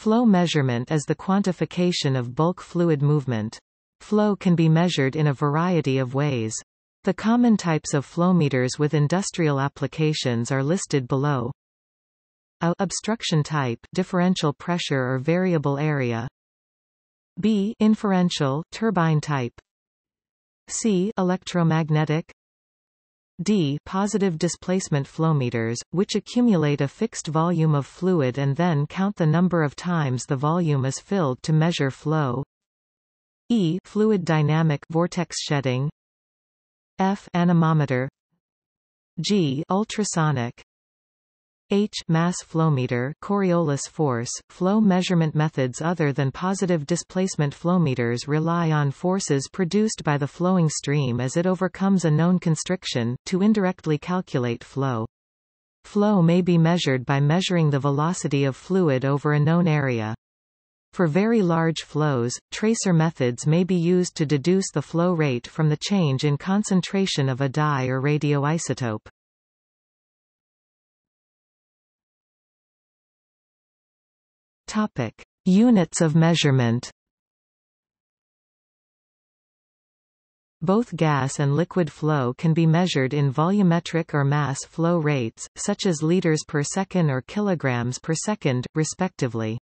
Flow measurement is the quantification of bulk fluid movement. Flow can be measured in a variety of ways. The common types of flow meters with industrial applications are listed below. A obstruction type differential pressure or variable area. B inferential turbine type. C electromagnetic D positive displacement flowmeters, which accumulate a fixed volume of fluid and then count the number of times the volume is filled to measure flow. E fluid dynamic vortex shedding. F anemometer. G ultrasonic H mass flowmeter Coriolis force. Flow measurement methods other than positive displacement flowmeters rely on forces produced by the flowing stream as it overcomes a known constriction, to indirectly calculate flow. Flow may be measured by measuring the velocity of fluid over a known area. For very large flows, tracer methods may be used to deduce the flow rate from the change in concentration of a dye or radioisotope. Topic: Units of measurement. Both gas and liquid flow can be measured in volumetric or mass flow rates, such as liters per second or kilograms per second, respectively.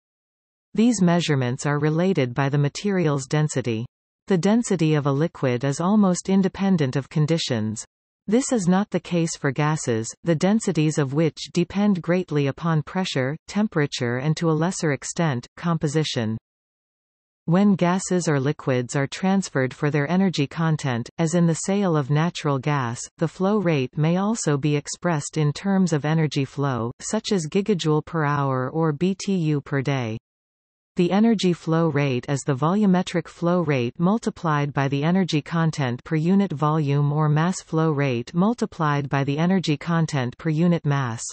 These measurements are related by the material's density. The density of a liquid is almost independent of conditions. This is not the case for gases, the densities of which depend greatly upon pressure, temperature and to a lesser extent, composition. When gases or liquids are transferred for their energy content, as in the sale of natural gas, the flow rate may also be expressed in terms of energy flow, such as gigajoule per hour or BTU per day. The energy flow rate is the volumetric flow rate multiplied by the energy content per unit volume or mass flow rate multiplied by the energy content per unit mass.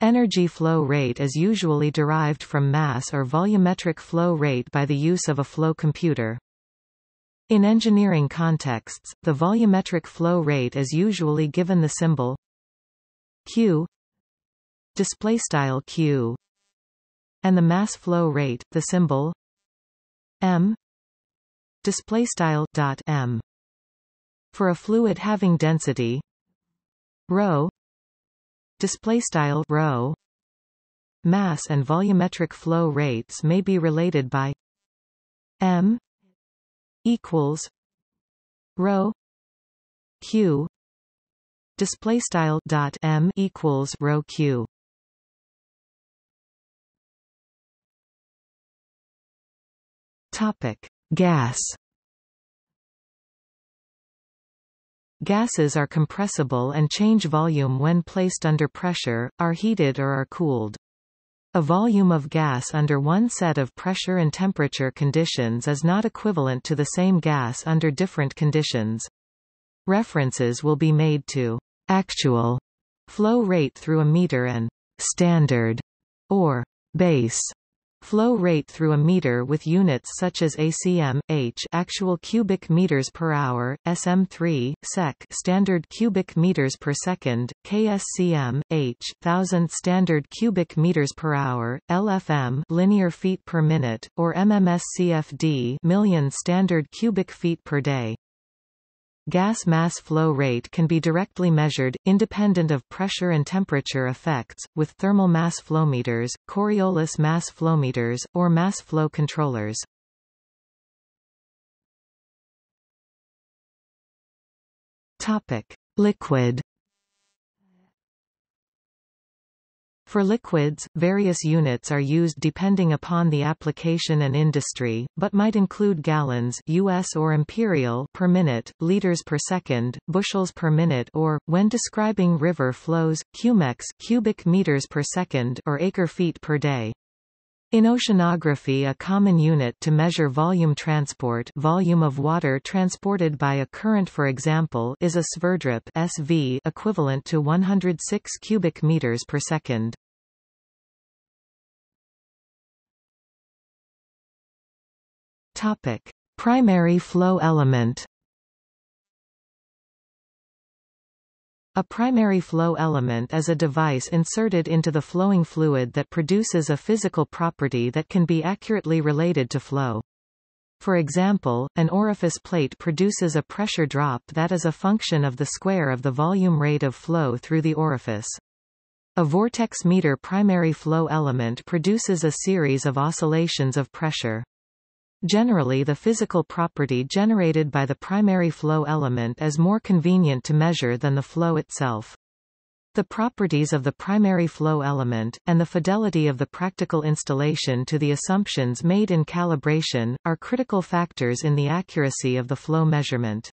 Energy flow rate is usually derived from mass or volumetric flow rate by the use of a flow computer. In engineering contexts, the volumetric flow rate is usually given the symbol Q display style Q and the mass flow rate, the symbol m display style dot m. For a fluid having density rho display style rho mass and volumetric flow rates may be related by m equals rho q display style dot m equals rho q Topic: Gas. Gases are compressible and change volume when placed under pressure, are heated or are cooled. A volume of gas under one set of pressure and temperature conditions is not equivalent to the same gas under different conditions. References will be made to actual flow rate through a meter and standard or base Flow rate through a meter with units such as ACM, H actual cubic meters per hour, SM3, sec standard cubic meters per second, KSCM, H thousand standard cubic meters per hour, LFM linear feet per minute, or MMSCFD million standard cubic feet per day. Gas mass flow rate can be directly measured, independent of pressure and temperature effects, with thermal mass flowmeters, Coriolis mass flowmeters, or mass flow controllers. Topic. Liquid For liquids, various units are used depending upon the application and industry, but might include gallons US or imperial per minute, liters per second, bushels per minute or, when describing river flows, cumecs cubic meters per second or acre-feet per day. In oceanography a common unit to measure volume transport volume of water transported by a current for example is a sverdrup SV equivalent to 106 cubic meters per second. Topic: Primary flow element A primary flow element is a device inserted into the flowing fluid that produces a physical property that can be accurately related to flow. For example, an orifice plate produces a pressure drop that is a function of the square of the volume rate of flow through the orifice. A vortex meter primary flow element produces a series of oscillations of pressure. Generally the physical property generated by the primary flow element is more convenient to measure than the flow itself. The properties of the primary flow element, and the fidelity of the practical installation to the assumptions made in calibration, are critical factors in the accuracy of the flow measurement.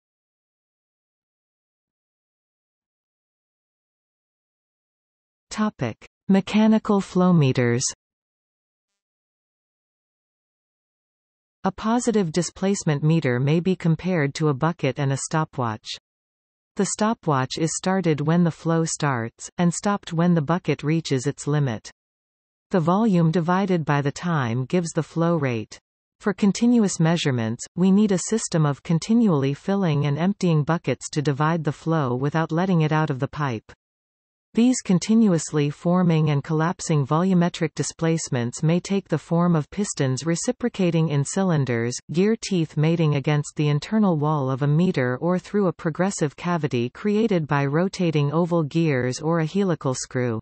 Topic. Mechanical flowmeters A positive displacement meter may be compared to a bucket and a stopwatch. The stopwatch is started when the flow starts, and stopped when the bucket reaches its limit. The volume divided by the time gives the flow rate. For continuous measurements, we need a system of continually filling and emptying buckets to divide the flow without letting it out of the pipe. These continuously forming and collapsing volumetric displacements may take the form of pistons reciprocating in cylinders, gear teeth mating against the internal wall of a meter or through a progressive cavity created by rotating oval gears or a helical screw.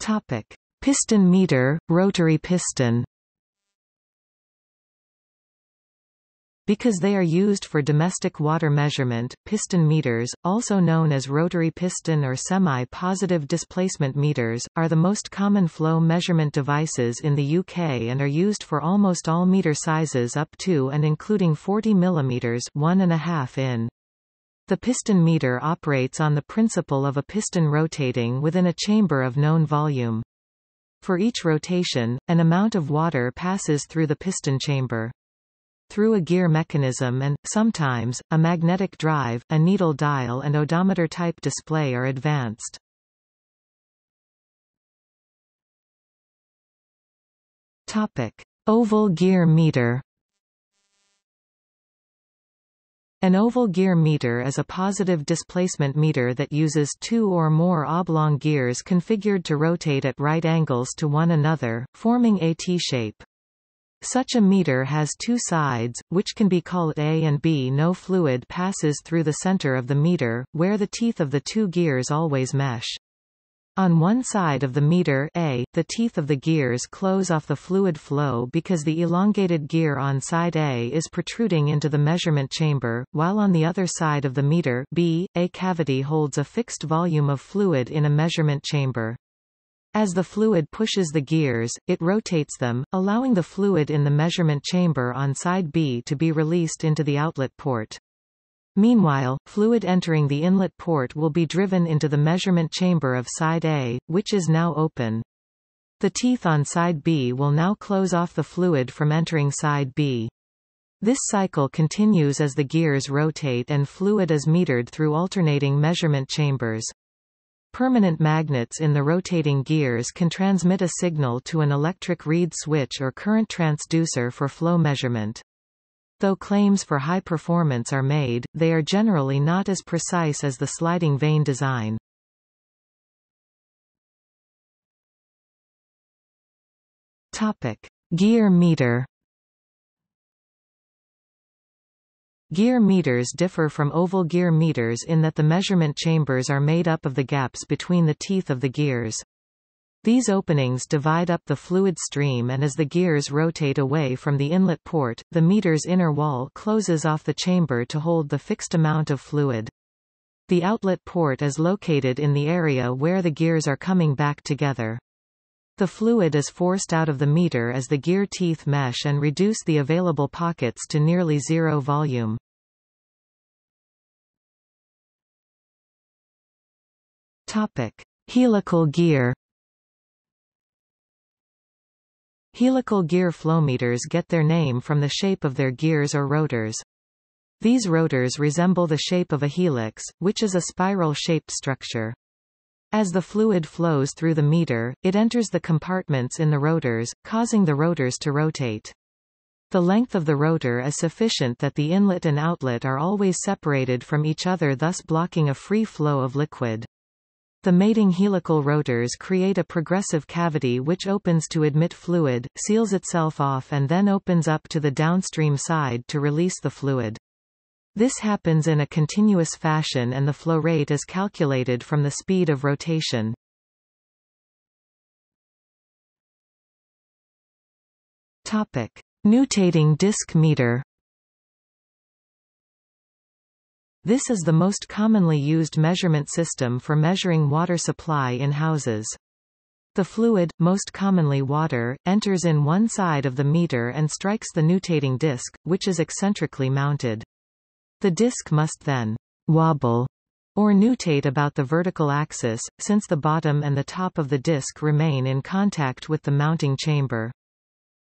Topic. Piston meter, rotary piston Because they are used for domestic water measurement, piston meters, also known as rotary piston or semi-positive displacement meters, are the most common flow measurement devices in the UK and are used for almost all meter sizes up to and including 40 mm 1.5 in. The piston meter operates on the principle of a piston rotating within a chamber of known volume. For each rotation, an amount of water passes through the piston chamber through a gear mechanism and, sometimes, a magnetic drive, a needle dial and odometer-type display are advanced. Topic. Oval gear meter An oval gear meter is a positive displacement meter that uses two or more oblong gears configured to rotate at right angles to one another, forming a T-shape. Such a meter has two sides, which can be called A and B. No fluid passes through the center of the meter, where the teeth of the two gears always mesh. On one side of the meter A, the teeth of the gears close off the fluid flow because the elongated gear on side A is protruding into the measurement chamber, while on the other side of the meter B, a cavity holds a fixed volume of fluid in a measurement chamber. As the fluid pushes the gears, it rotates them, allowing the fluid in the measurement chamber on side B to be released into the outlet port. Meanwhile, fluid entering the inlet port will be driven into the measurement chamber of side A, which is now open. The teeth on side B will now close off the fluid from entering side B. This cycle continues as the gears rotate and fluid is metered through alternating measurement chambers. Permanent magnets in the rotating gears can transmit a signal to an electric reed switch or current transducer for flow measurement. Though claims for high performance are made, they are generally not as precise as the sliding vane design. Topic: Gear meter Gear meters differ from oval gear meters in that the measurement chambers are made up of the gaps between the teeth of the gears. These openings divide up the fluid stream and as the gears rotate away from the inlet port, the meter's inner wall closes off the chamber to hold the fixed amount of fluid. The outlet port is located in the area where the gears are coming back together. The fluid is forced out of the meter as the gear teeth mesh and reduce the available pockets to nearly zero volume. Topic. Helical gear Helical gear flowmeters get their name from the shape of their gears or rotors. These rotors resemble the shape of a helix, which is a spiral-shaped structure. As the fluid flows through the meter, it enters the compartments in the rotors, causing the rotors to rotate. The length of the rotor is sufficient that the inlet and outlet are always separated from each other thus blocking a free flow of liquid. The mating helical rotors create a progressive cavity which opens to admit fluid, seals itself off and then opens up to the downstream side to release the fluid. This happens in a continuous fashion and the flow rate is calculated from the speed of rotation. Topic. Nutating disk meter This is the most commonly used measurement system for measuring water supply in houses. The fluid, most commonly water, enters in one side of the meter and strikes the nutating disc, which is eccentrically mounted. The disc must then wobble or nutate about the vertical axis, since the bottom and the top of the disc remain in contact with the mounting chamber.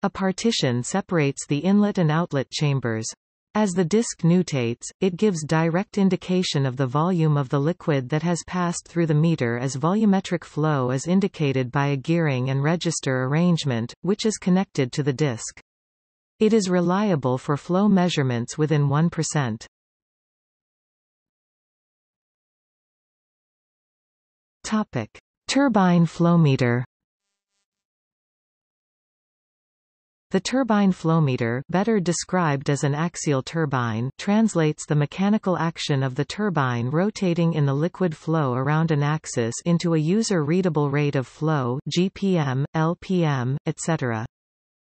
A partition separates the inlet and outlet chambers. As the disc nutates, it gives direct indication of the volume of the liquid that has passed through the meter as volumetric flow is indicated by a gearing and register arrangement, which is connected to the disc. It is reliable for flow measurements within 1%. Topic. Turbine flowmeter The turbine flowmeter better described as an axial turbine translates the mechanical action of the turbine rotating in the liquid flow around an axis into a user-readable rate of flow GPM, LPM, etc.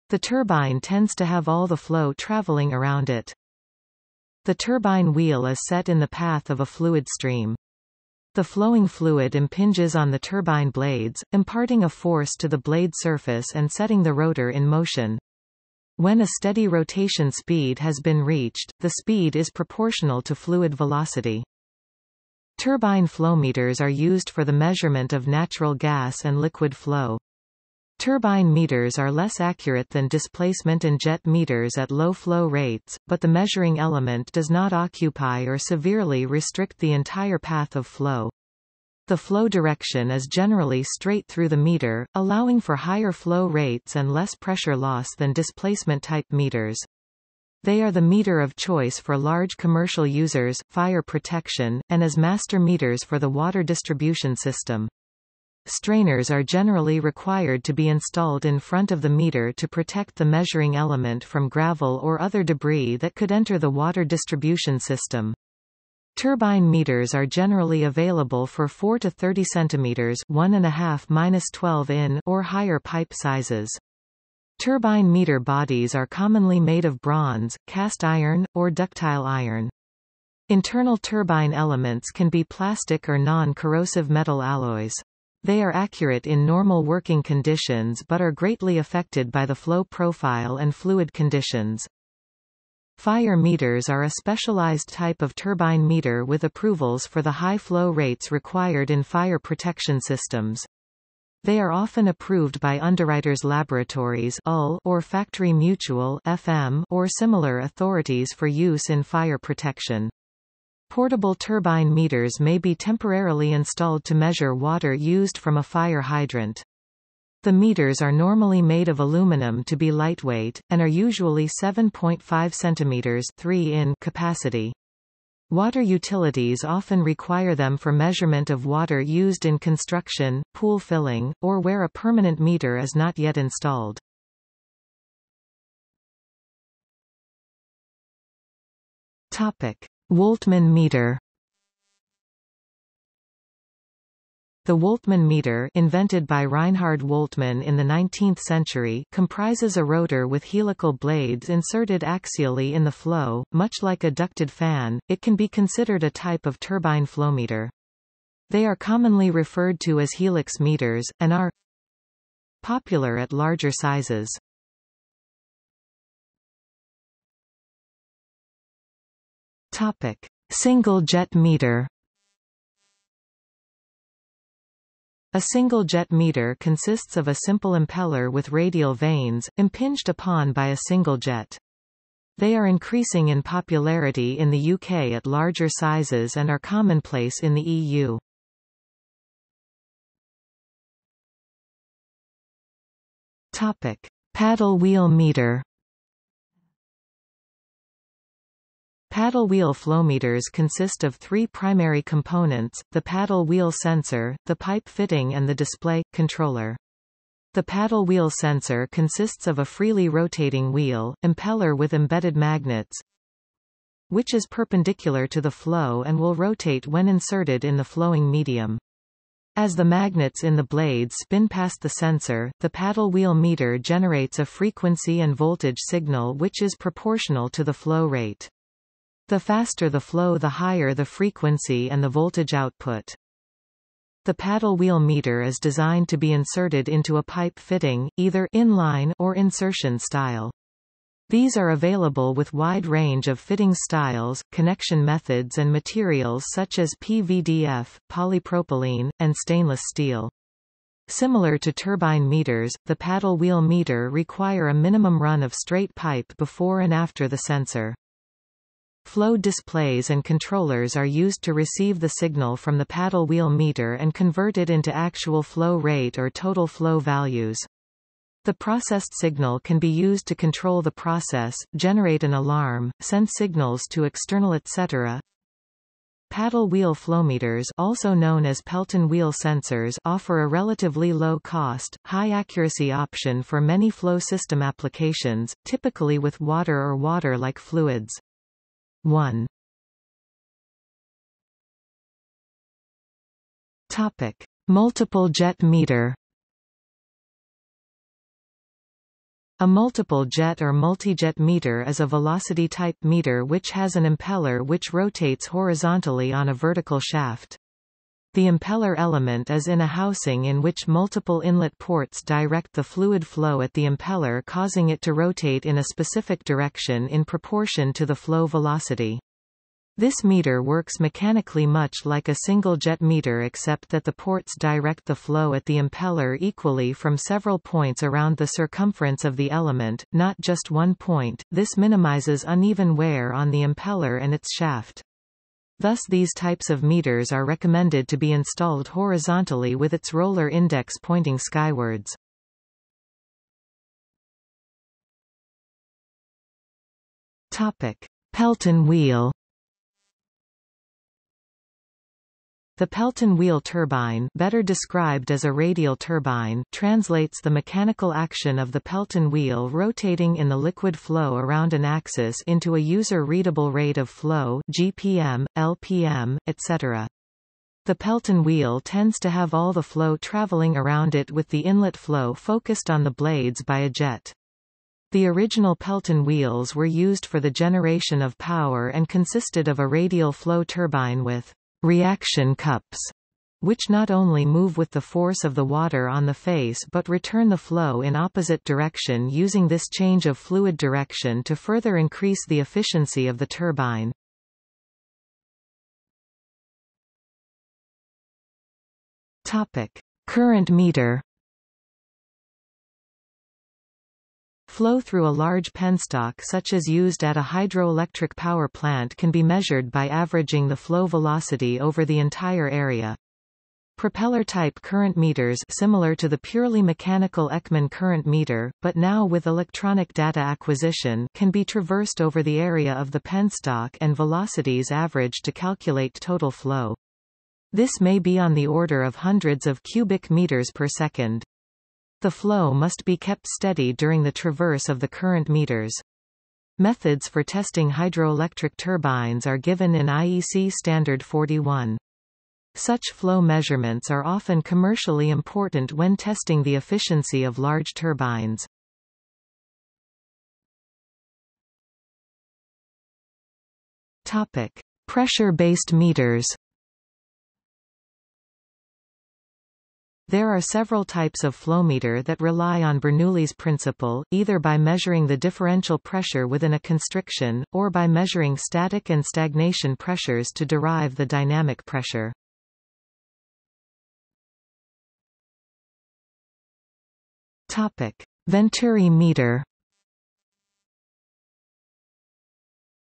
The turbine tends to have all the flow traveling around it. The turbine wheel is set in the path of a fluid stream. The flowing fluid impinges on the turbine blades, imparting a force to the blade surface and setting the rotor in motion. When a steady rotation speed has been reached, the speed is proportional to fluid velocity. Turbine flowmeters are used for the measurement of natural gas and liquid flow. Turbine meters are less accurate than displacement and jet meters at low flow rates, but the measuring element does not occupy or severely restrict the entire path of flow. The flow direction is generally straight through the meter, allowing for higher flow rates and less pressure loss than displacement-type meters. They are the meter of choice for large commercial users, fire protection, and as master meters for the water distribution system. Strainers are generally required to be installed in front of the meter to protect the measuring element from gravel or other debris that could enter the water distribution system. Turbine meters are generally available for 4 to 30 cm 1.5-12 in or higher pipe sizes. Turbine meter bodies are commonly made of bronze, cast iron, or ductile iron. Internal turbine elements can be plastic or non-corrosive metal alloys. They are accurate in normal working conditions but are greatly affected by the flow profile and fluid conditions. Fire meters are a specialized type of turbine meter with approvals for the high flow rates required in fire protection systems. They are often approved by underwriters laboratories or factory mutual or similar authorities for use in fire protection. Portable turbine meters may be temporarily installed to measure water used from a fire hydrant. The meters are normally made of aluminum to be lightweight, and are usually 7.5 cm 3 in capacity. Water utilities often require them for measurement of water used in construction, pool filling, or where a permanent meter is not yet installed. Topic. Woltman meter The Woltman meter invented by Reinhard Woltman in the 19th century comprises a rotor with helical blades inserted axially in the flow, much like a ducted fan, it can be considered a type of turbine flowmeter. They are commonly referred to as helix meters, and are popular at larger sizes. Topic. Single jet meter A single jet meter consists of a simple impeller with radial vanes, impinged upon by a single jet. They are increasing in popularity in the UK at larger sizes and are commonplace in the EU. Topic. Paddle wheel meter Paddle wheel flowmeters consist of three primary components, the paddle wheel sensor, the pipe fitting and the display, controller. The paddle wheel sensor consists of a freely rotating wheel, impeller with embedded magnets, which is perpendicular to the flow and will rotate when inserted in the flowing medium. As the magnets in the blades spin past the sensor, the paddle wheel meter generates a frequency and voltage signal which is proportional to the flow rate. The faster the flow the higher the frequency and the voltage output. The paddle wheel meter is designed to be inserted into a pipe fitting, either inline or insertion style. These are available with wide range of fitting styles, connection methods and materials such as PVDF, polypropylene, and stainless steel. Similar to turbine meters, the paddle wheel meter require a minimum run of straight pipe before and after the sensor. Flow displays and controllers are used to receive the signal from the paddle wheel meter and convert it into actual flow rate or total flow values. The processed signal can be used to control the process, generate an alarm, send signals to external etc. Paddle wheel flowmeters also known as Pelton wheel sensors offer a relatively low-cost, high-accuracy option for many flow system applications, typically with water or water-like fluids. 1. Topic: Multiple jet meter. A multiple jet or multijet meter is a velocity-type meter which has an impeller which rotates horizontally on a vertical shaft. The impeller element is in a housing in which multiple inlet ports direct the fluid flow at the impeller causing it to rotate in a specific direction in proportion to the flow velocity. This meter works mechanically much like a single jet meter except that the ports direct the flow at the impeller equally from several points around the circumference of the element, not just one point. This minimizes uneven wear on the impeller and its shaft. Thus these types of meters are recommended to be installed horizontally with its roller index pointing skywards. Topic: Pelton wheel The Pelton wheel turbine better described as a radial turbine translates the mechanical action of the Pelton wheel rotating in the liquid flow around an axis into a user-readable rate of flow GPM, LPM, etc. The Pelton wheel tends to have all the flow traveling around it with the inlet flow focused on the blades by a jet. The original Pelton wheels were used for the generation of power and consisted of a radial flow turbine with reaction cups which not only move with the force of the water on the face but return the flow in opposite direction using this change of fluid direction to further increase the efficiency of the turbine. Topic: Current meter Flow through a large penstock such as used at a hydroelectric power plant can be measured by averaging the flow velocity over the entire area. Propeller-type current meters similar to the purely mechanical Ekman current meter, but now with electronic data acquisition can be traversed over the area of the penstock and velocities averaged to calculate total flow. This may be on the order of hundreds of cubic meters per second. The flow must be kept steady during the traverse of the current meters. Methods for testing hydroelectric turbines are given in IEC Standard 41. Such flow measurements are often commercially important when testing the efficiency of large turbines. Topic: Pressure-based meters. There are several types of flowmeter that rely on Bernoulli's principle, either by measuring the differential pressure within a constriction, or by measuring static and stagnation pressures to derive the dynamic pressure. Topic. Venturi meter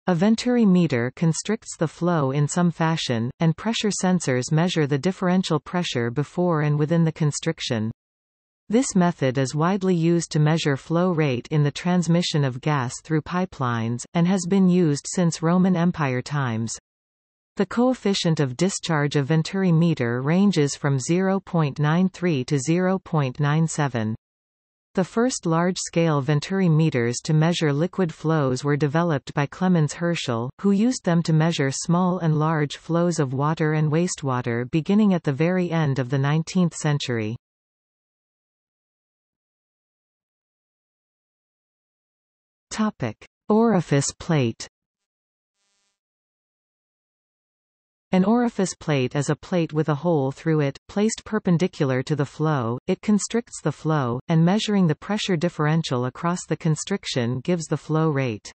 A Venturi meter constricts the flow in some fashion, and pressure sensors measure the differential pressure before and within the constriction. This method is widely used to measure flow rate in the transmission of gas through pipelines, and has been used since Roman Empire times. The coefficient of discharge of Venturi meter ranges from 0.93 to 0.97. The first large-scale Venturi meters to measure liquid flows were developed by Clemens Herschel, who used them to measure small and large flows of water and wastewater beginning at the very end of the 19th century. Topic: Orifice plate An orifice plate is a plate with a hole through it, placed perpendicular to the flow, it constricts the flow, and measuring the pressure differential across the constriction gives the flow rate.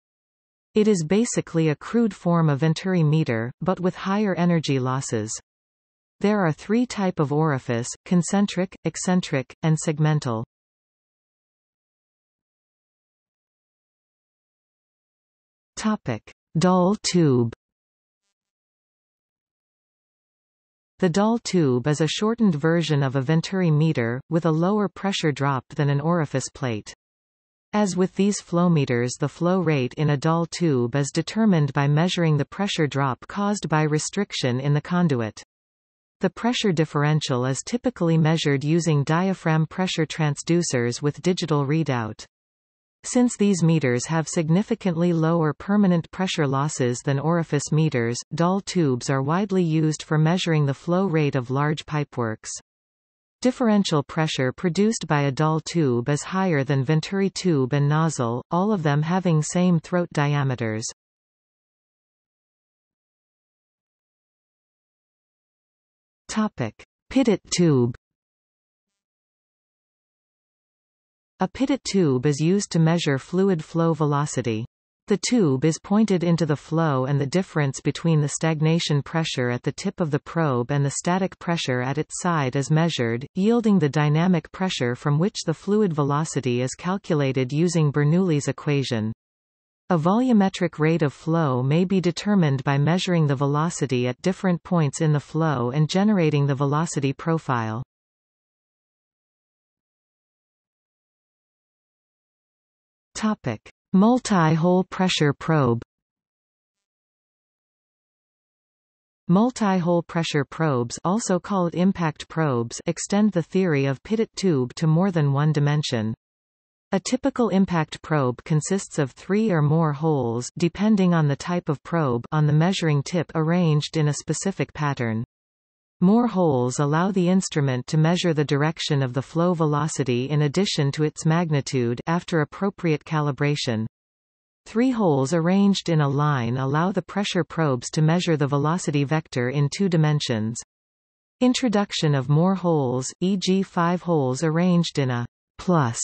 It is basically a crude form of Venturi meter, but with higher energy losses. There are three type of orifice, concentric, eccentric, and segmental. Topic. Dall tube The Dall tube is a shortened version of a Venturi meter, with a lower pressure drop than an orifice plate. As with these flowmeters the flow rate in a Dall tube is determined by measuring the pressure drop caused by restriction in the conduit. The pressure differential is typically measured using diaphragm pressure transducers with digital readout. Since these meters have significantly lower permanent pressure losses than orifice meters, Dall tubes are widely used for measuring the flow rate of large pipeworks. Differential pressure produced by a Dall tube is higher than Venturi tube and nozzle, all of them having same throat diameters. Topic. Pitot tube A pitot tube is used to measure fluid flow velocity. The tube is pointed into the flow and the difference between the stagnation pressure at the tip of the probe and the static pressure at its side is measured, yielding the dynamic pressure from which the fluid velocity is calculated using Bernoulli's equation. A volumetric rate of flow may be determined by measuring the velocity at different points in the flow and generating the velocity profile. Topic: Multi-hole pressure probe. Multi-hole pressure probes also called impact probes extend the theory of pitot tube to more than one dimension. A typical impact probe consists of three or more holes depending on the type of probe on the measuring tip arranged in a specific pattern. More holes allow the instrument to measure the direction of the flow velocity in addition to its magnitude after appropriate calibration. Three holes arranged in a line allow the pressure probes to measure the velocity vector in two dimensions. Introduction of more holes, e.g. five holes arranged in a plus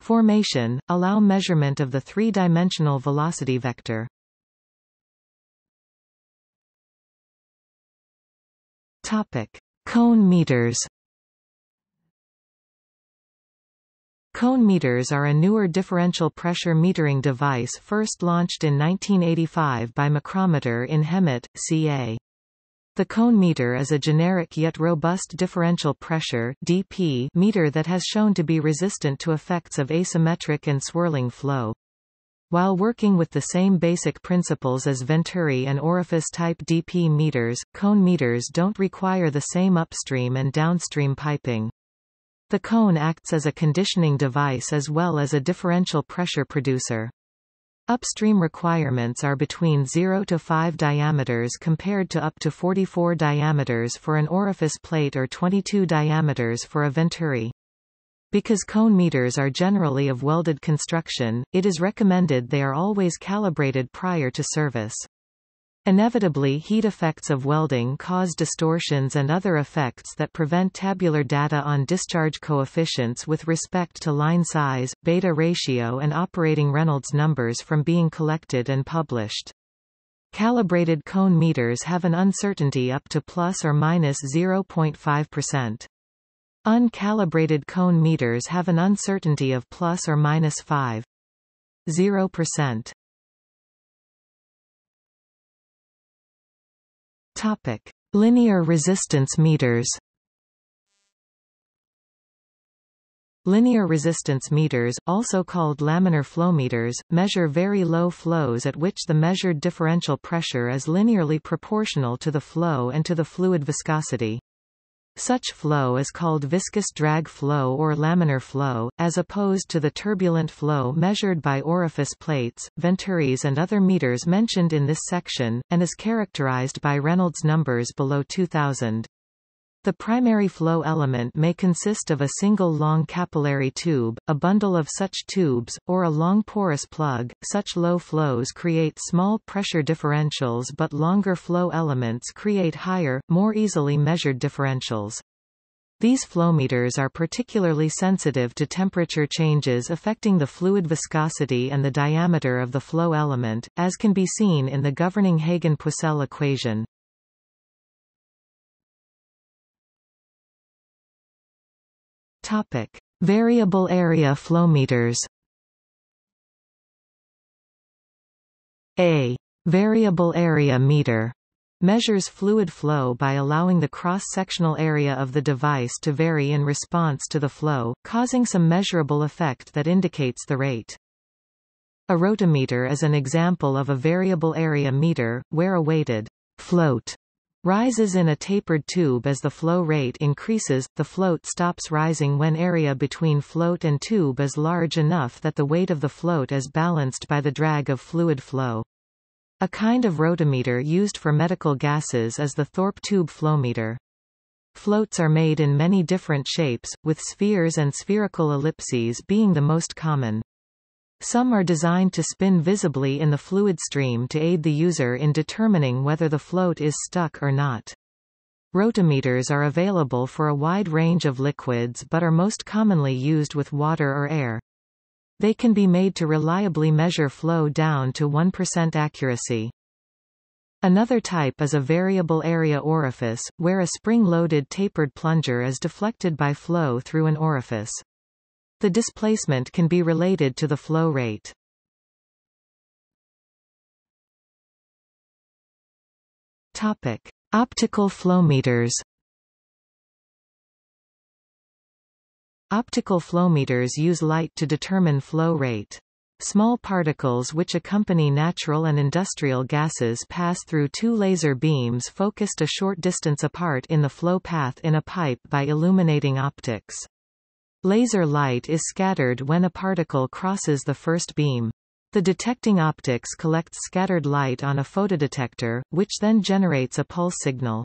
formation, allow measurement of the three-dimensional velocity vector. Topic: Cone meters. Cone meters are a newer differential pressure metering device first launched in 1985 by Macrometer in Hemet, CA. The cone meter is a generic yet robust differential pressure DP meter that has shown to be resistant to effects of asymmetric and swirling flow. While working with the same basic principles as Venturi and orifice-type DP meters, cone meters don't require the same upstream and downstream piping. The cone acts as a conditioning device as well as a differential pressure producer. Upstream requirements are between 0 to 5 diameters compared to up to 44 diameters for an orifice plate or 22 diameters for a Venturi. Because cone meters are generally of welded construction, it is recommended they are always calibrated prior to service. Inevitably heat effects of welding cause distortions and other effects that prevent tabular data on discharge coefficients with respect to line size, beta ratio and operating Reynolds numbers from being collected and published. Calibrated cone meters have an uncertainty up to plus or minus 0.5%. Uncalibrated cone meters have an uncertainty of plus or minus 5. 0%. Topic: Linear resistance meters. Linear resistance meters, also called laminar flow meters, measure very low flows at which the measured differential pressure is linearly proportional to the flow and to the fluid viscosity. Such flow is called viscous drag flow or laminar flow, as opposed to the turbulent flow measured by orifice plates, venturis and other meters mentioned in this section, and is characterized by Reynolds numbers below 2000. The primary flow element may consist of a single long capillary tube, a bundle of such tubes, or a long porous plug. Such low flows create small pressure differentials but longer flow elements create higher, more easily measured differentials. These flowmeters are particularly sensitive to temperature changes affecting the fluid viscosity and the diameter of the flow element, as can be seen in the governing Hagen-Poiseuille equation. Topic: Variable area flow meters. A variable area meter measures fluid flow by allowing the cross-sectional area of the device to vary in response to the flow, causing some measurable effect that indicates the rate. A rotameter is an example of a variable area meter, where a weighted float rises in a tapered tube as the flow rate increases, the float stops rising when area between float and tube is large enough that the weight of the float is balanced by the drag of fluid flow. A kind of rotameter used for medical gases is the Thorpe tube flowmeter. Floats are made in many different shapes, with spheres and spherical ellipses being the most common. Some are designed to spin visibly in the fluid stream to aid the user in determining whether the float is stuck or not. Rotameters are available for a wide range of liquids but are most commonly used with water or air. They can be made to reliably measure flow down to 1% accuracy. Another type is a variable area orifice, where a spring-loaded tapered plunger is deflected by flow through an orifice. The displacement can be related to the flow rate. Topic: Optical flowmeters. Optical flowmeters use light to determine flow rate. Small particles which accompany natural and industrial gases pass through two laser beams focused a short distance apart in the flow path in a pipe by illuminating optics. Laser light is scattered when a particle crosses the first beam. The detecting optics collects scattered light on a photodetector, which then generates a pulse signal.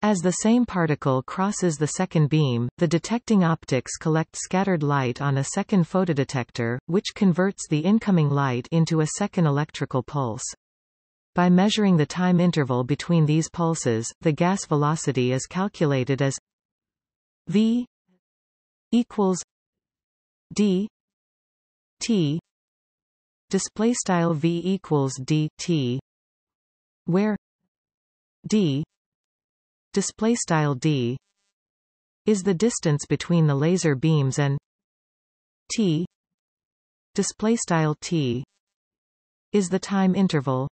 As the same particle crosses the second beam, the detecting optics collect scattered light on a second photodetector, which converts the incoming light into a second electrical pulse. By measuring the time interval between these pulses, the gas velocity is calculated as v equals D T display style V equals D T where D display style D is the distance between the laser beams and T display style T is the time interval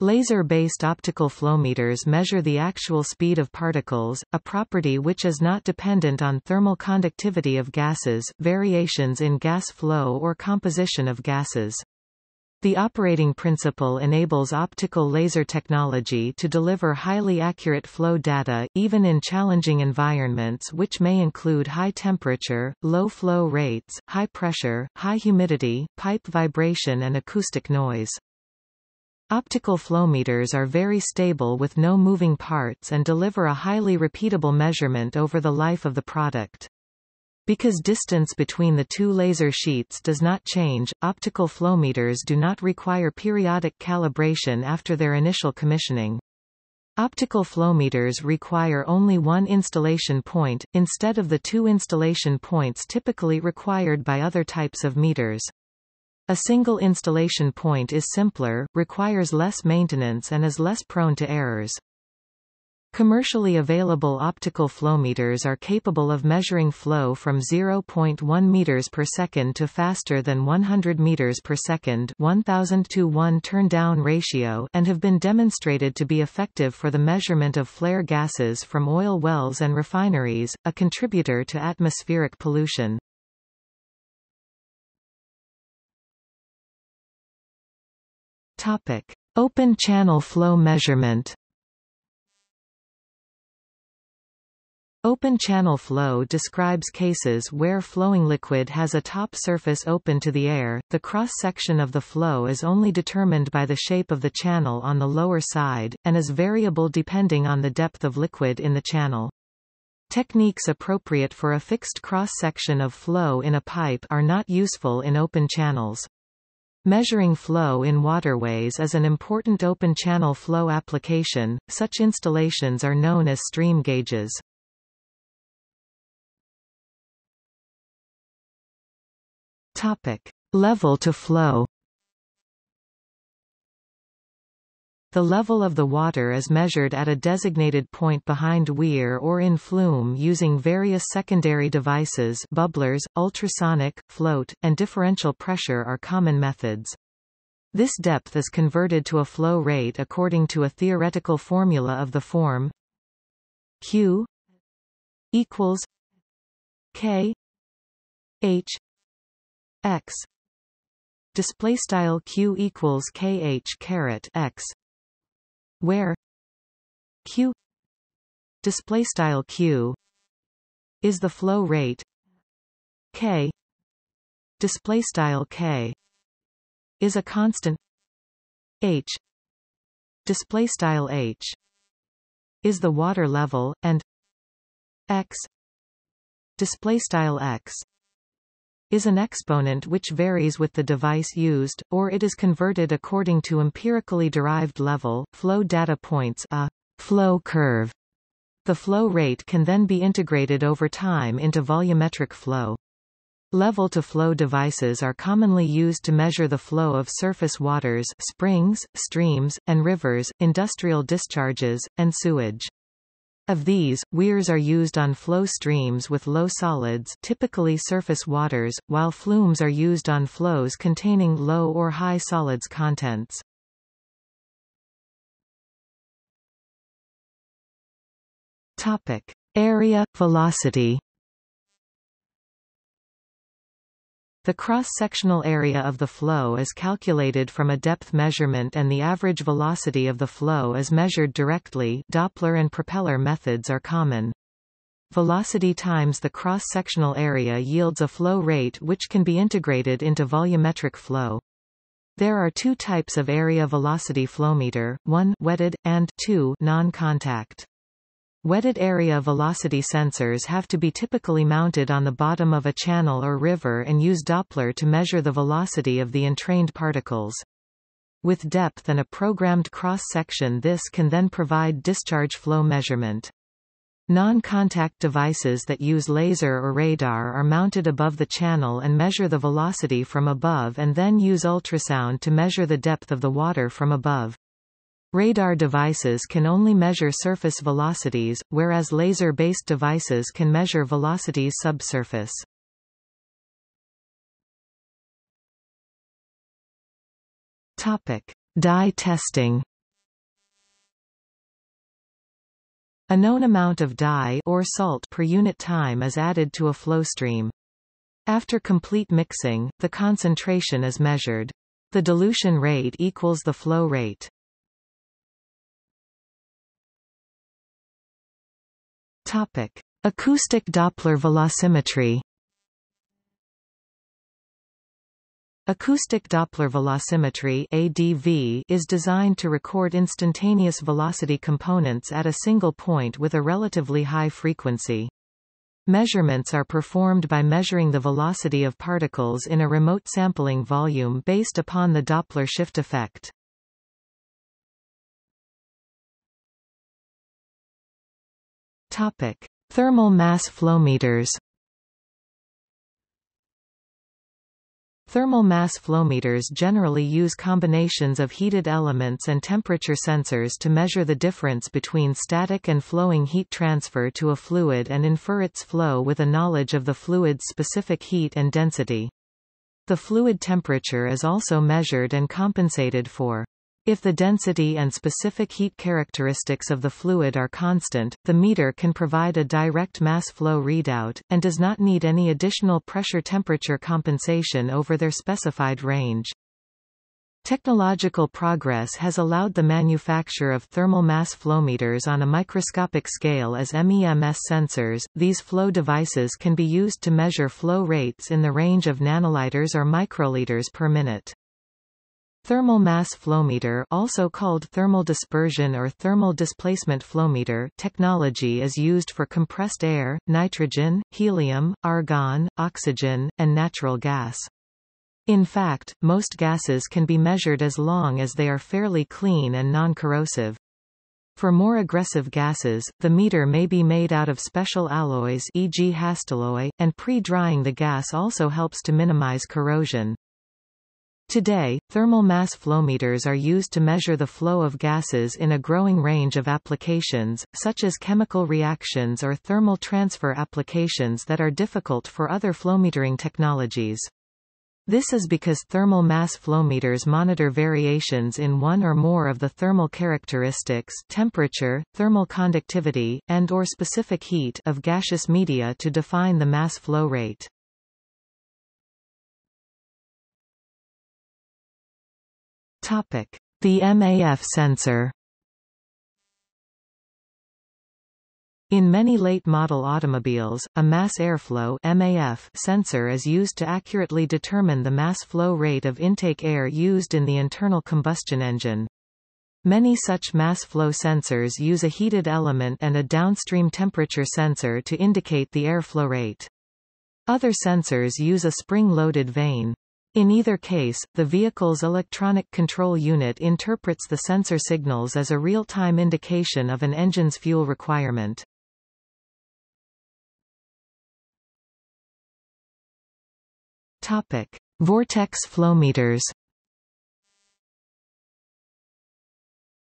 Laser-based optical flowmeters measure the actual speed of particles, a property which is not dependent on thermal conductivity of gases, variations in gas flow or composition of gases. The operating principle enables optical laser technology to deliver highly accurate flow data, even in challenging environments which may include high temperature, low flow rates, high pressure, high humidity, pipe vibration and acoustic noise. Optical flowmeters are very stable with no moving parts and deliver a highly repeatable measurement over the life of the product. Because distance between the two laser sheets does not change, optical flowmeters do not require periodic calibration after their initial commissioning. Optical flowmeters require only one installation point, instead of the two installation points typically required by other types of meters. A single installation point is simpler, requires less maintenance and is less prone to errors. Commercially available optical flowmeters are capable of measuring flow from 0.1 meters per second to faster than 100 meters per second 1000 to 1 turn-down ratio and have been demonstrated to be effective for the measurement of flare gases from oil wells and refineries, a contributor to atmospheric pollution. Topic: Open channel flow measurement. Open channel flow describes cases where flowing liquid has a top surface open to the air, the cross-section of the flow is only determined by the shape of the channel on the lower side, and is variable depending on the depth of liquid in the channel. Techniques appropriate for a fixed cross-section of flow in a pipe are not useful in open channels. Measuring flow in waterways is an important open channel flow application, such installations are known as stream gauges. Topic: Level to flow. The level of the water is measured at a designated point behind weir or in flume using various secondary devices bubblers, ultrasonic, float, and differential pressure are common methods. This depth is converted to a flow rate according to a theoretical formula of the form Q equals K H x display style q equals kh caret x where q display style q is the flow rate k display style k is a constant h display style h is the water level and x display style x is an exponent which varies with the device used, or it is converted according to empirically derived level, flow data points a flow curve. The flow rate can then be integrated over time into volumetric flow. Level-to-flow devices are commonly used to measure the flow of surface waters springs, streams, and rivers, industrial discharges, and sewage. Of these, weirs are used on flow streams with low solids typically surface waters, while flumes are used on flows containing low or high solids contents. Topic. Area, velocity The cross-sectional area of the flow is calculated from a depth measurement and the average velocity of the flow is measured directly Doppler and propeller methods are common. Velocity times the cross-sectional area yields a flow rate which can be integrated into volumetric flow. There are two types of area velocity flowmeter, one wetted, and two non-contact. Wetted area velocity sensors have to be typically mounted on the bottom of a channel or river and use Doppler to measure the velocity of the entrained particles. With depth and a programmed cross-section this can then provide discharge flow measurement. Non-contact devices that use laser or radar are mounted above the channel and measure the velocity from above and then use ultrasound to measure the depth of the water from above. Radar devices can only measure surface velocities, whereas laser-based devices can measure velocities subsurface. Topic: Dye testing. A known amount of dye or salt per unit time is added to a flow stream. After complete mixing, the concentration is measured. The dilution rate equals the flow rate. Topic: Acoustic Doppler velocimetry. Acoustic Doppler velocimetry ADV is designed to record instantaneous velocity components at a single point with a relatively high frequency. Measurements are performed by measuring the velocity of particles in a remote sampling volume based upon the Doppler shift effect. Topic: Thermal mass flowmeters. Thermal mass flowmeters generally use combinations of heated elements and temperature sensors to measure the difference between static and flowing heat transfer to a fluid and infer its flow with a knowledge of the fluid's specific heat and density. The fluid temperature is also measured and compensated for. If the density and specific heat characteristics of the fluid are constant, the meter can provide a direct mass flow readout, and does not need any additional pressure-temperature compensation over their specified range. Technological progress has allowed the manufacture of thermal mass flowmeters on a microscopic scale as MEMS sensors. These flow devices can be used to measure flow rates in the range of nanoliters or microliters per minute. Thermal mass flowmeter also called thermal dispersion or thermal displacement flowmeter technology is used for compressed air, nitrogen, helium, argon, oxygen, and natural gas. In fact, most gases can be measured as long as they are fairly clean and non-corrosive. For more aggressive gases, the meter may be made out of special alloys e.g. Hastelloy, and pre-drying the gas also helps to minimize corrosion. Today, thermal mass flowmeters are used to measure the flow of gases in a growing range of applications, such as chemical reactions or thermal transfer applications that are difficult for other flowmetering technologies. This is because thermal mass flowmeters monitor variations in one or more of the thermal characteristics temperature, thermal conductivity, and or specific heat of gaseous media to define the mass flow rate. The MAF sensor In many late-model automobiles, a mass airflow MAF sensor is used to accurately determine the mass flow rate of intake air used in the internal combustion engine. Many such mass flow sensors use a heated element and a downstream temperature sensor to indicate the airflow rate. Other sensors use a spring-loaded vane. In either case, the vehicle's electronic control unit interprets the sensor signals as a real-time indication of an engine's fuel requirement. Topic: Vortex flowmeters.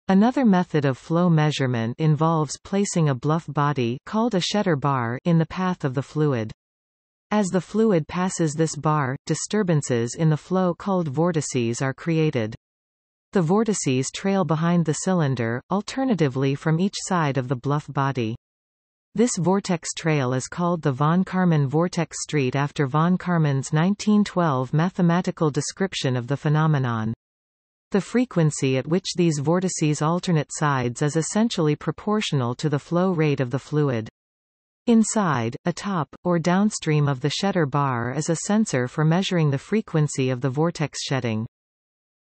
Another method of flow measurement involves placing a bluff body called a shedder bar in the path of the fluid. As the fluid passes this bar, disturbances in the flow called vortices are created. The vortices trail behind the cylinder, alternatively from each side of the bluff body. This vortex trail is called the von Karman vortex street after von Karman's 1912 mathematical description of the phenomenon. The frequency at which these vortices alternate sides is essentially proportional to the flow rate of the fluid. Inside, atop, or downstream of the shedder bar is a sensor for measuring the frequency of the vortex shedding.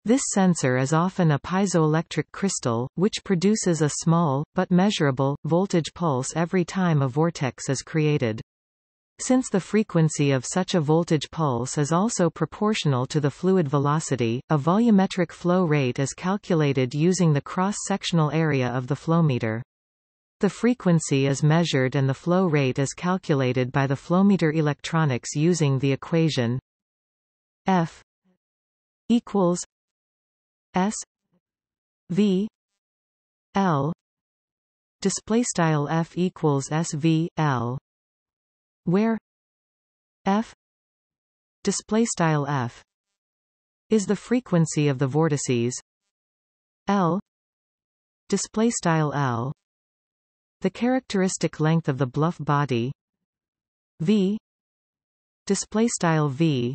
This sensor is often a piezoelectric crystal, which produces a small, but measurable, voltage pulse every time a vortex is created. Since the frequency of such a voltage pulse is also proportional to the fluid velocity, a volumetric flow rate is calculated using the cross-sectional area of the flowmeter. The frequency is measured and the flow rate is calculated by the flowmeter electronics using the equation F equals S V L. Display style F equals SV L where F display style F is the frequency of the vortices L display style L the characteristic length of the bluff body. V. Display style v.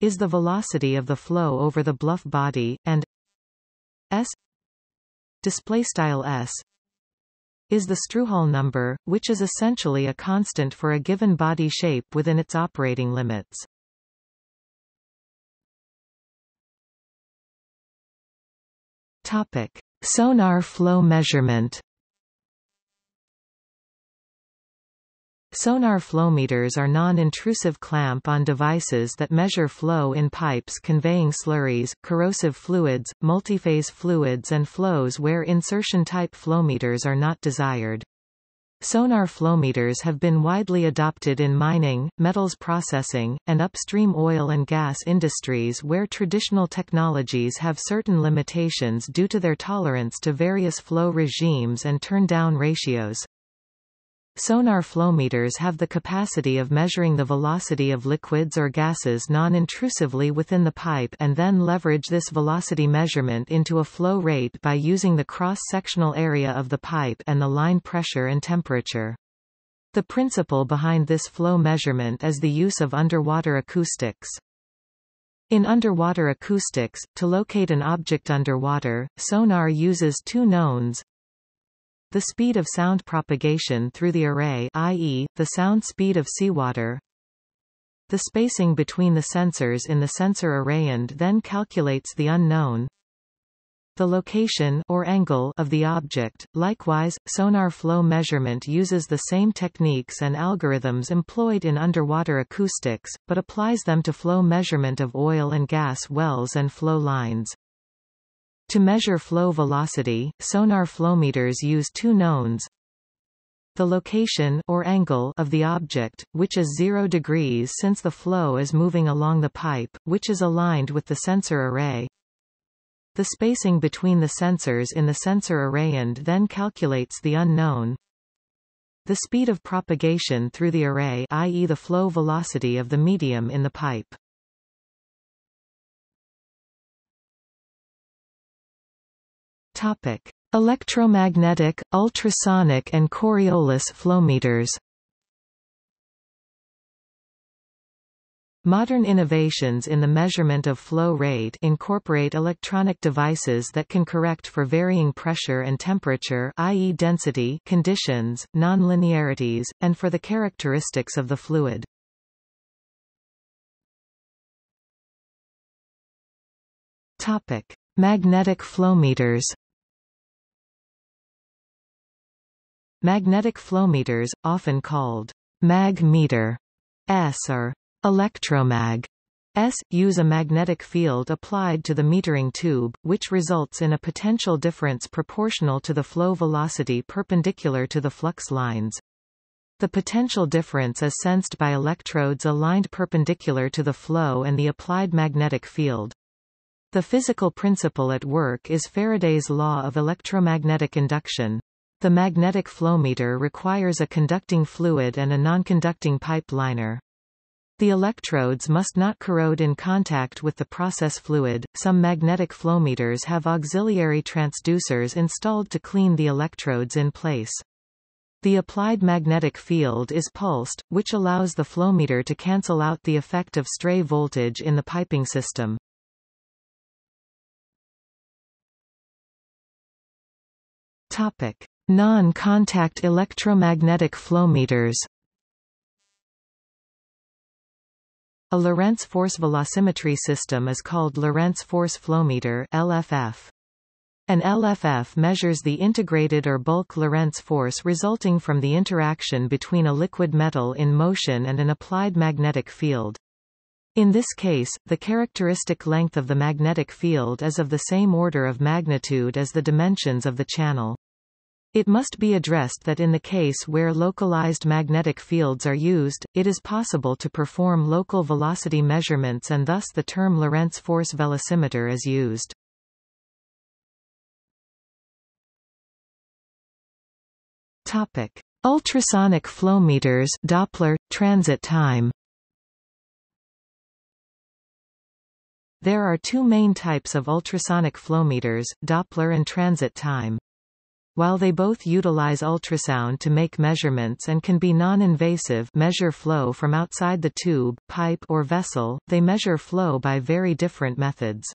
Is the velocity of the flow over the bluff body and s. Display style s. Is the Strouhal number, which is essentially a constant for a given body shape within its operating limits. Topic: Sonar flow measurement. Sonar flowmeters are non-intrusive clamp-on devices that measure flow in pipes conveying slurries, corrosive fluids, multiphase fluids and flows where insertion-type flowmeters are not desired. Sonar flowmeters have been widely adopted in mining, metals processing, and upstream oil and gas industries where traditional technologies have certain limitations due to their tolerance to various flow regimes and turn-down ratios. Sonar flowmeters have the capacity of measuring the velocity of liquids or gases non-intrusively within the pipe and then leverage this velocity measurement into a flow rate by using the cross-sectional area of the pipe and the line pressure and temperature. The principle behind this flow measurement is the use of underwater acoustics. In underwater acoustics, to locate an object underwater, sonar uses two knowns, the speed of sound propagation through the array i.e., the sound speed of seawater the spacing between the sensors in the sensor array and then calculates the unknown the location or angle of the object. Likewise, sonar flow measurement uses the same techniques and algorithms employed in underwater acoustics, but applies them to flow measurement of oil and gas wells and flow lines. To measure flow velocity, sonar flowmeters use two knowns. The location or angle of the object, which is 0 degrees since the flow is moving along the pipe, which is aligned with the sensor array. The spacing between the sensors in the sensor array and then calculates the unknown. The speed of propagation through the array i.e. the flow velocity of the medium in the pipe. Topic: Electromagnetic, ultrasonic and Coriolis flowmeters. Modern innovations in the measurement of flow rate incorporate electronic devices that can correct for varying pressure and temperature i.e. density conditions, nonlinearities, and for the characteristics of the fluid. Topic: Magnetic flowmeters. Magnetic flowmeters, often called mag meter S or electromag S, use a magnetic field applied to the metering tube, which results in a potential difference proportional to the flow velocity perpendicular to the flux lines. The potential difference is sensed by electrodes aligned perpendicular to the flow and the applied magnetic field. The physical principle at work is Faraday's law of electromagnetic induction. The magnetic flowmeter requires a conducting fluid and a nonconducting pipe liner. The electrodes must not corrode in contact with the process fluid. Some magnetic flowmeters have auxiliary transducers installed to clean the electrodes in place. The applied magnetic field is pulsed, which allows the flowmeter to cancel out the effect of stray voltage in the piping system. Topic: Non-contact electromagnetic flowmeters A Lorentz force velocimetry system is called Lorentz force flowmeter LFF. An LFF measures the integrated or bulk Lorentz force resulting from the interaction between a liquid metal in motion and an applied magnetic field. In this case, the characteristic length of the magnetic field is of the same order of magnitude as the dimensions of the channel. It must be addressed that in the case where localized magnetic fields are used, it is possible to perform local velocity measurements and thus the term Lorentz force velocimeter is used. Topic: Ultrasonic flowmeters, Doppler transit time. There are two main types of ultrasonic flowmeters, Doppler and transit time. While they both utilize ultrasound to make measurements and can be non-invasive measure flow from outside the tube, pipe or vessel, they measure flow by very different methods.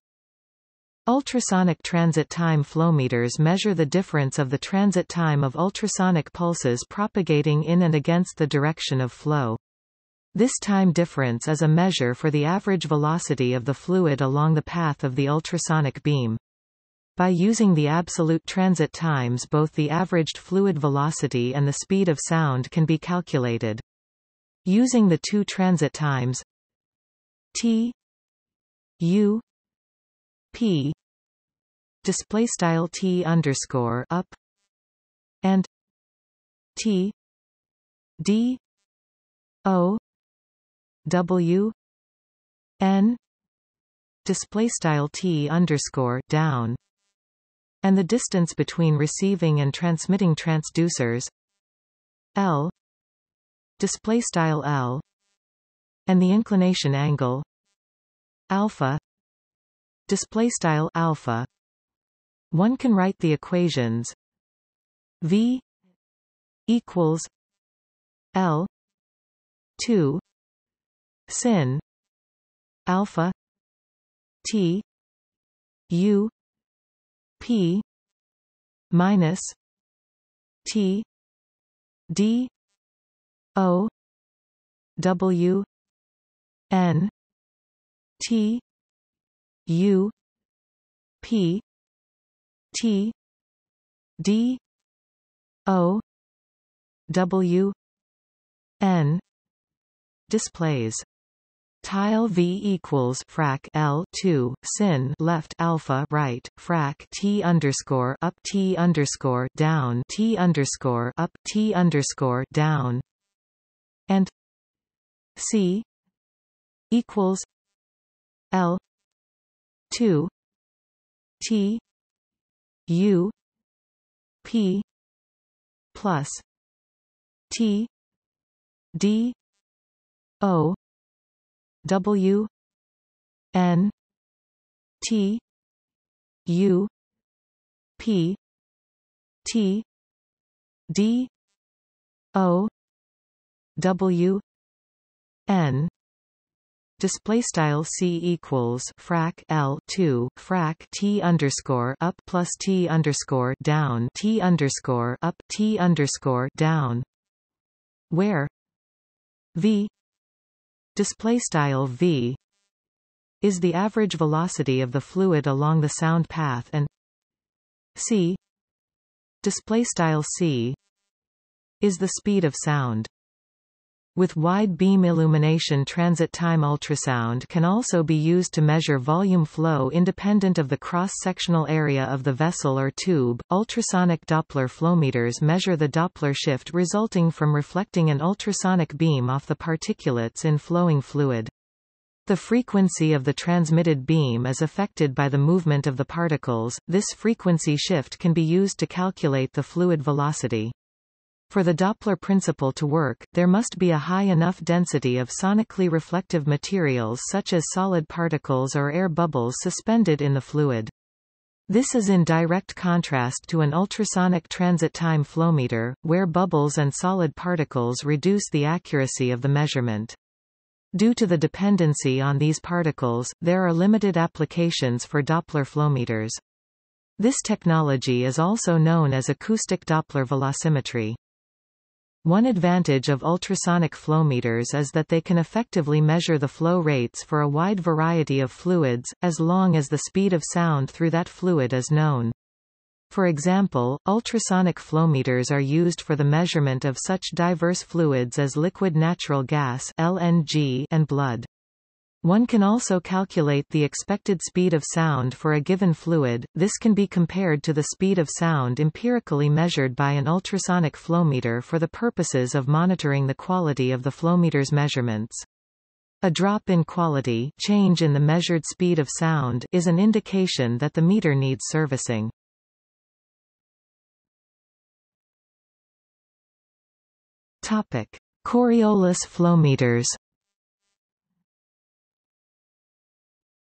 Ultrasonic transit time flowmeters measure the difference of the transit time of ultrasonic pulses propagating in and against the direction of flow. This time difference is a measure for the average velocity of the fluid along the path of the ultrasonic beam. By using the absolute transit times both the averaged fluid velocity and the speed of sound can be calculated. Using the two transit times t u p display style t underscore up and t d o w n display style t underscore down and the distance between receiving and transmitting transducers l display style l and the inclination angle alpha display style alpha. One can write the equations v equals l 2 sin alpha t u p minus t d o w n t u p t d o w n displays Tile V equals frac L two sin left alpha right frac T underscore up T underscore down T underscore up T underscore down. And C equals L two T U P plus T D O W N T U P T D O W N. Display style c equals frac l 2 frac t underscore up plus t underscore down t underscore up t underscore down. Where v display style v is the average velocity of the fluid along the sound path and c display style c is the speed of sound with wide beam illumination transit time ultrasound can also be used to measure volume flow independent of the cross-sectional area of the vessel or tube. Ultrasonic Doppler flowmeters measure the Doppler shift resulting from reflecting an ultrasonic beam off the particulates in flowing fluid. The frequency of the transmitted beam is affected by the movement of the particles. This frequency shift can be used to calculate the fluid velocity. For the Doppler principle to work, there must be a high enough density of sonically reflective materials such as solid particles or air bubbles suspended in the fluid. This is in direct contrast to an ultrasonic transit time flowmeter, where bubbles and solid particles reduce the accuracy of the measurement. Due to the dependency on these particles, there are limited applications for Doppler flowmeters. This technology is also known as acoustic Doppler velocimetry. One advantage of ultrasonic flow meters is that they can effectively measure the flow rates for a wide variety of fluids, as long as the speed of sound through that fluid is known. For example, ultrasonic flow meters are used for the measurement of such diverse fluids as liquid natural gas LNG and blood. One can also calculate the expected speed of sound for a given fluid, this can be compared to the speed of sound empirically measured by an ultrasonic flowmeter for the purposes of monitoring the quality of the flowmeter's measurements. A drop in quality change in the measured speed of sound is an indication that the meter needs servicing. Topic. Coriolis flowmeters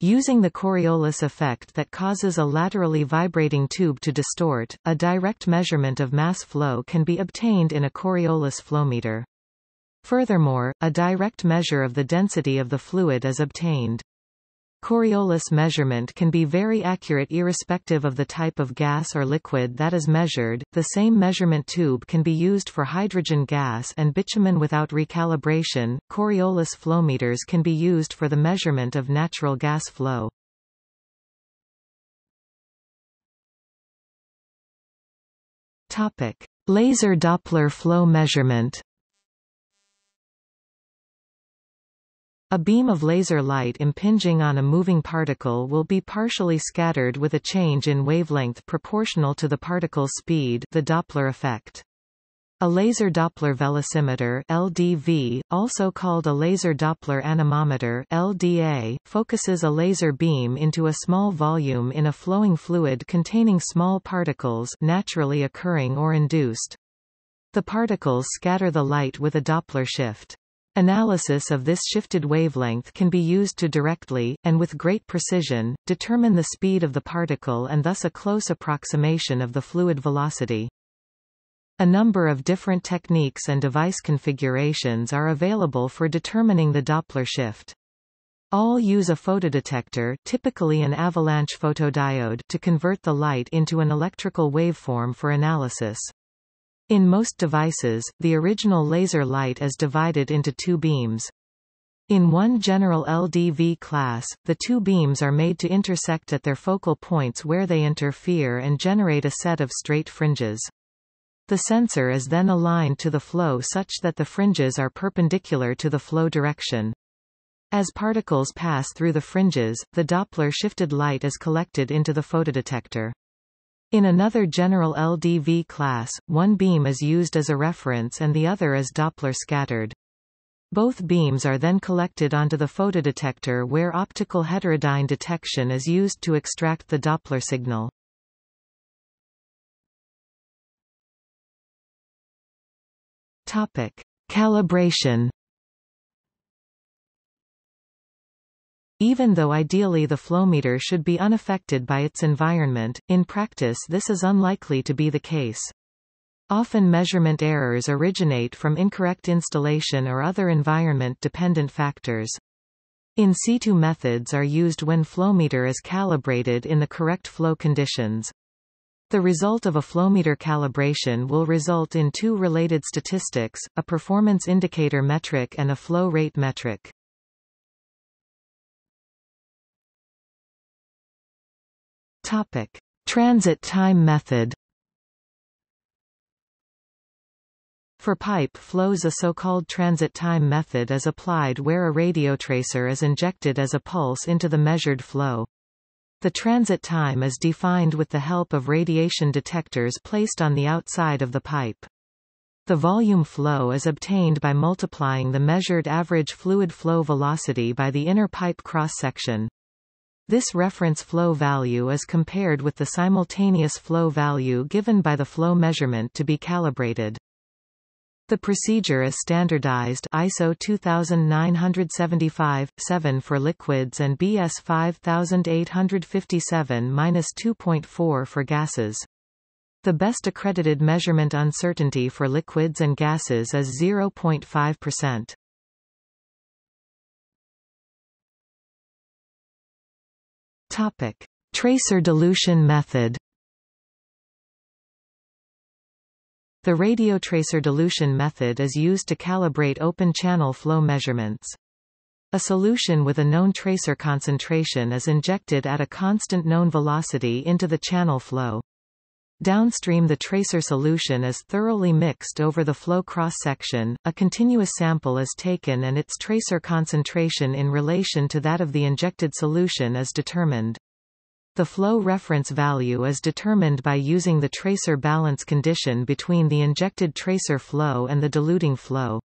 Using the Coriolis effect that causes a laterally vibrating tube to distort, a direct measurement of mass flow can be obtained in a Coriolis flowmeter. Furthermore, a direct measure of the density of the fluid is obtained. Coriolis measurement can be very accurate irrespective of the type of gas or liquid that is measured. The same measurement tube can be used for hydrogen gas and bitumen without recalibration. Coriolis flowmeters can be used for the measurement of natural gas flow. Topic: Laser Doppler flow measurement. A beam of laser light impinging on a moving particle will be partially scattered with a change in wavelength proportional to the particle's speed the Doppler effect. A laser Doppler velocimeter LDV, also called a laser Doppler anemometer LDA, focuses a laser beam into a small volume in a flowing fluid containing small particles naturally occurring or induced. The particles scatter the light with a Doppler shift. Analysis of this shifted wavelength can be used to directly, and with great precision, determine the speed of the particle and thus a close approximation of the fluid velocity. A number of different techniques and device configurations are available for determining the Doppler shift. All use a photodetector typically an avalanche photodiode to convert the light into an electrical waveform for analysis. In most devices, the original laser light is divided into two beams. In one general LDV class, the two beams are made to intersect at their focal points where they interfere and generate a set of straight fringes. The sensor is then aligned to the flow such that the fringes are perpendicular to the flow direction. As particles pass through the fringes, the Doppler shifted light is collected into the photodetector. In another general LDV class, one beam is used as a reference and the other is Doppler scattered. Both beams are then collected onto the photodetector where optical heterodyne detection is used to extract the Doppler signal. Topic. Calibration Even though ideally the flowmeter should be unaffected by its environment, in practice this is unlikely to be the case. Often measurement errors originate from incorrect installation or other environment-dependent factors. In situ methods are used when flowmeter is calibrated in the correct flow conditions. The result of a flowmeter calibration will result in two related statistics, a performance indicator metric and a flow rate metric. Topic: Transit time method. For pipe flows a so-called transit time method is applied where a radiotracer is injected as a pulse into the measured flow. The transit time is defined with the help of radiation detectors placed on the outside of the pipe. The volume flow is obtained by multiplying the measured average fluid flow velocity by the inner pipe cross-section. This reference flow value is compared with the simultaneous flow value given by the flow measurement to be calibrated. The procedure is standardized ISO 2975-7 for liquids and BS 5857-2.4 for gases. The best accredited measurement uncertainty for liquids and gases is 0.5%. Topic: Tracer dilution method. The radiotracer dilution method is used to calibrate open-channel flow measurements. A solution with a known tracer concentration is injected at a constant known velocity into the channel flow. Downstream the tracer solution is thoroughly mixed over the flow cross-section, a continuous sample is taken and its tracer concentration in relation to that of the injected solution is determined. The flow reference value is determined by using the tracer balance condition between the injected tracer flow and the diluting flow.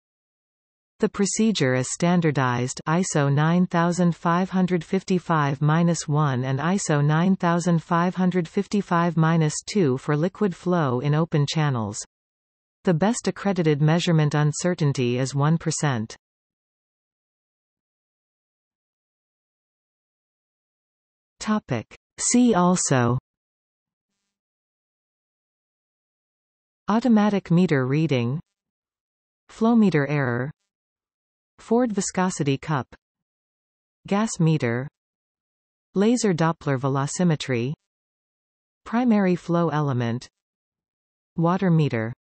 The procedure is standardized ISO 9555-1 and ISO 9555-2 for liquid flow in open channels. The best accredited measurement uncertainty is 1%. Topic See also Automatic meter reading Flowmeter error Ford viscosity cup. Gas meter. Laser Doppler velocimetry. Primary flow element. Water meter